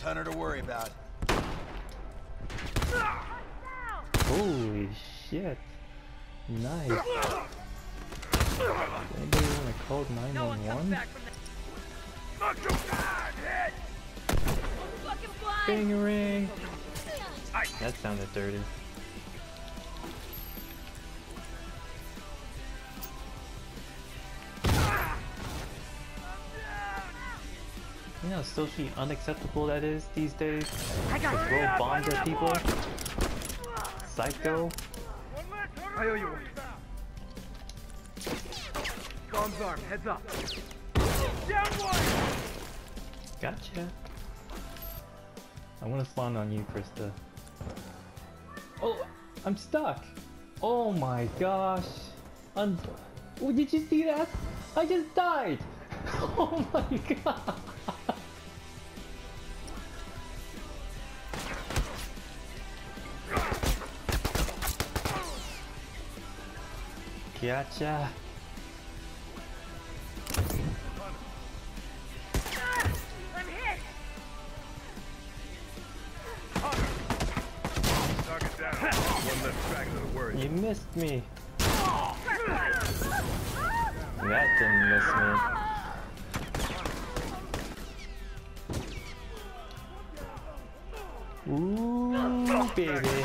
Hunter to worry about. Holy shit. Nice. Anybody want to call 911? Bing That sounded dirty. You know how socially unacceptable that is these days? To throw bombs at people? Psycho? I owe you one. Bomb's arm, heads up. Down one! Gotcha. I want to spawn on you, Krista. Oh, I'm stuck. Oh my gosh. Un oh, did you see that? I just died. Oh my god. Worry. You missed me. That didn't miss me. Ooh, baby.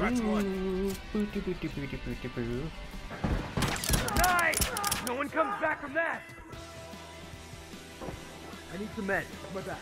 One. Ooh, booty booty booty booty boo. Nice! No one comes back from that! I need some men. My back.